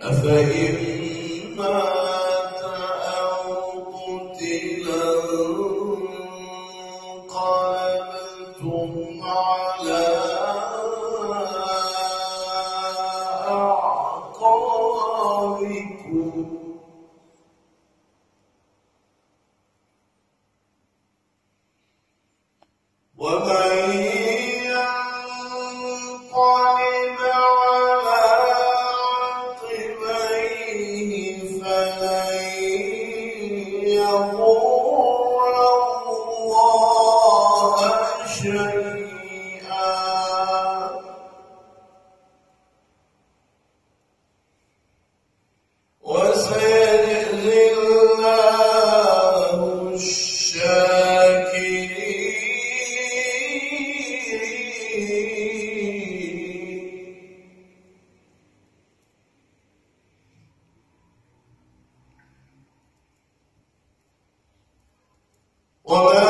أفإن مات أو قتل انقلبتم على أعقابكم شيئا. وسيجزي الله الشاكرين. وما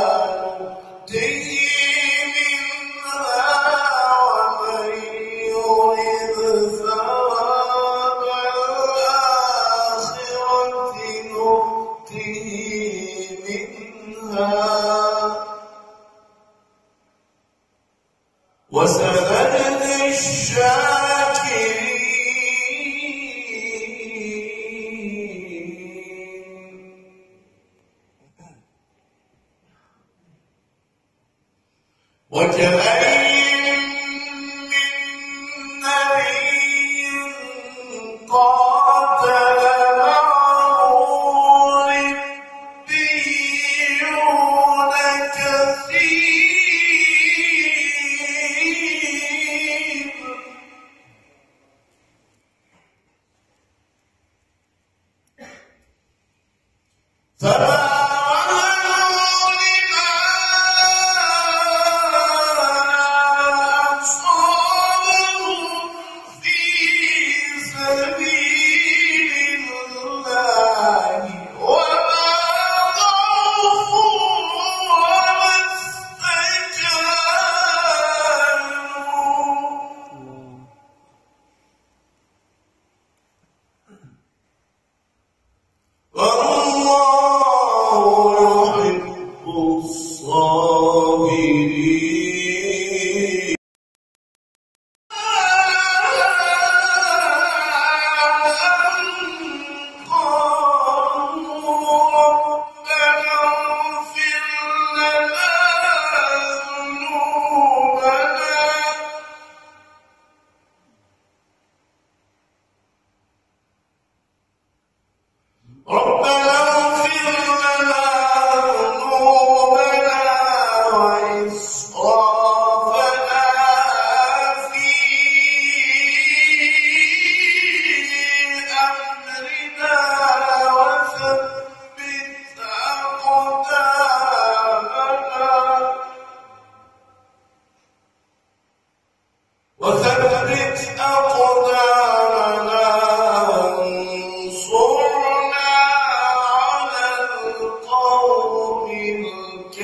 وسنجزي الشاكرين Ta-da!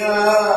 Aleluia.